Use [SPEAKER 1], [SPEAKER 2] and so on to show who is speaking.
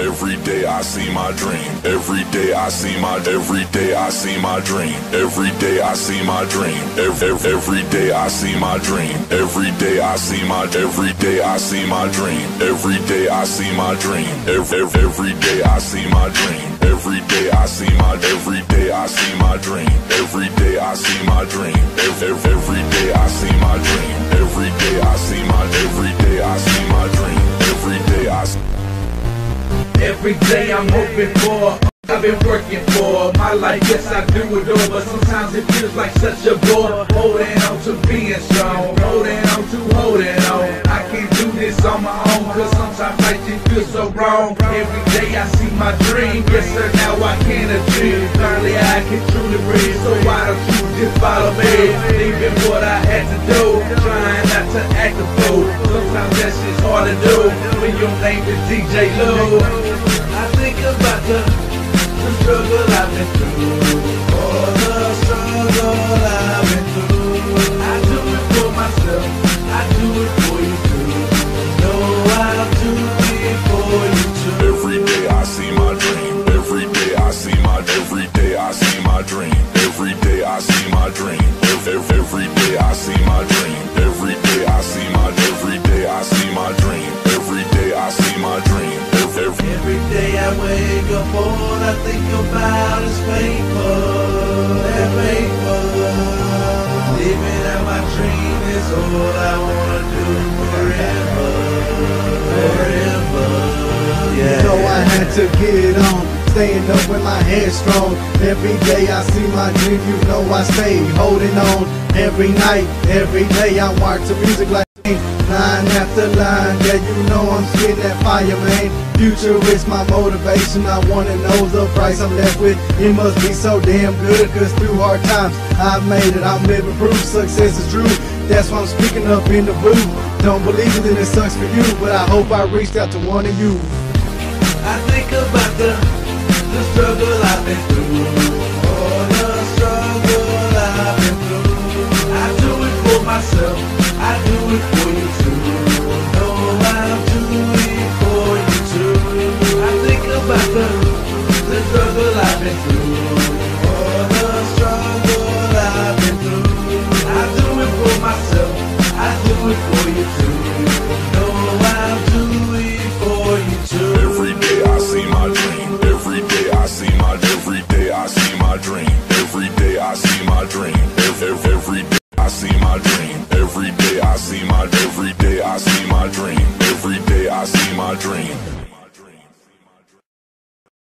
[SPEAKER 1] Every day I see my dream. Every day I see my every day I see my dream. Every day I see my dream. Every, every day I see my dream. Every day I see my every day I see my dream. Every day I see my dream. Every, every day I see my dream. Every day I see my every day I see my dream. Every day I see my dream. Every, every day I see my dream. Every day I see my every day I see my Every day
[SPEAKER 2] I'm hoping for, I've been working for my life. Yes, I do adore, but sometimes it feels like such a bore. Holding on to being strong, holding on to holding on. I can't do this on my own, cause sometimes life just feels so wrong. Every day I see my dream, yes sir, now I can achieve. Finally I can truly breathe, so why don't you just follow me? Leaving what I had to do, trying not to act a fool. Sometimes that's just hard to do when your name is DJ Lou. Struggle I've been through. All the struggle I've been through. I do it for myself. I do it for you too. Know I'll do it for you too.
[SPEAKER 1] Every day I see my dream. Every day I see my every day I see my dream.
[SPEAKER 2] Wake up, all I think about is faithful and faithful. Living out my dream is all I wanna do forever, forever. Yeah.
[SPEAKER 3] So I had to get on, staying up with my head strong. Every day I see my dream, you know I stay holding on. Every night, every day I watch the music like line after line. Yeah, you know I'm spitting that fire, man. Future is my motivation. I wanna know the price I'm left with. It must be so damn good, cause through hard times I've made it. I'm living proof success is true. That's why I'm speaking up in the booth. Don't believe it, then it sucks for you. But I hope I reached out to one of you.
[SPEAKER 2] I think about the dream.